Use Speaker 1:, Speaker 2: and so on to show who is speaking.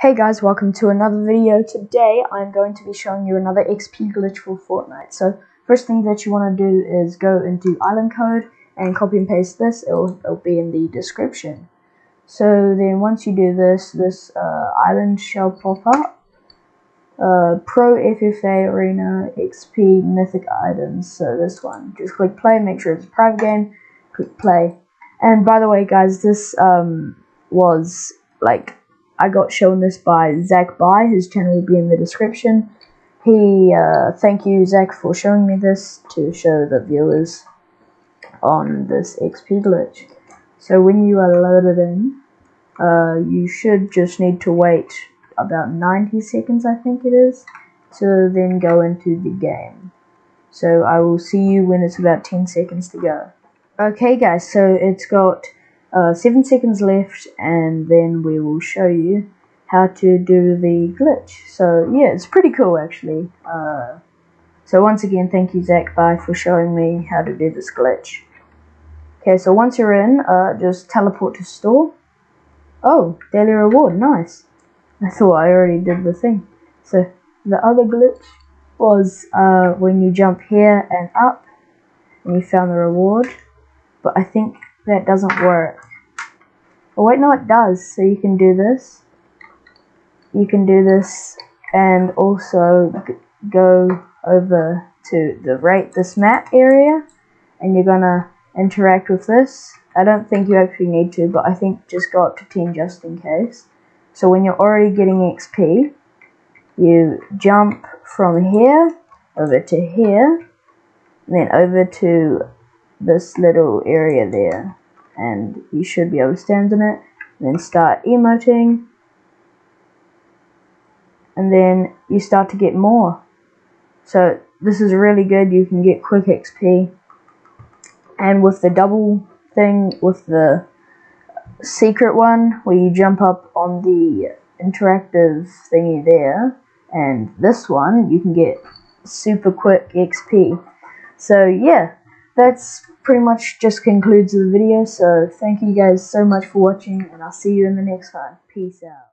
Speaker 1: Hey guys, welcome to another video. Today I'm going to be showing you another XP glitch for Fortnite. So first thing that you want to do is go into island code and copy and paste this. It'll, it'll be in the description. So then once you do this, this uh, island shall pop up. Uh, Pro FFA Arena XP Mythic Items. So this one. Just click play, make sure it's a private game. Click play. And by the way guys, this um, was like I got shown this by Zak Bye. His channel will be in the description. He, uh, thank you, Zak, for showing me this to show the viewers on this XP glitch. So when you are loaded in, uh, you should just need to wait about 90 seconds, I think it is, to then go into the game. So I will see you when it's about 10 seconds to go. Okay guys, so it's got uh, 7 seconds left and then we will show you how to do the glitch. So yeah, it's pretty cool actually. Uh, so once again, thank you Zak Bye for showing me how to do this glitch. Okay, so once you're in, uh, just teleport to store. Oh, daily reward, nice. I thought I already did the thing. So the other glitch was uh, when you jump here and up and you found the reward. But I think that doesn't work. Oh wait, no it does. So you can do this. You can do this and also go over to the rate this map area and you're gonna interact with this. I don't think you actually need to, but I think just go up to 10 just in case. So when you're already getting XP, you jump from here over to here, and then over to this little area there. And you should be able to stand in it. Then start emoting. And then you start to get more. So this is really good. You can get quick XP and with the double thing with the secret one where you jump up on the interactive thingy there and this one you can get super quick XP so yeah that's pretty much just concludes the video. So thank you guys so much for watching and I'll see you in the next one. Peace out.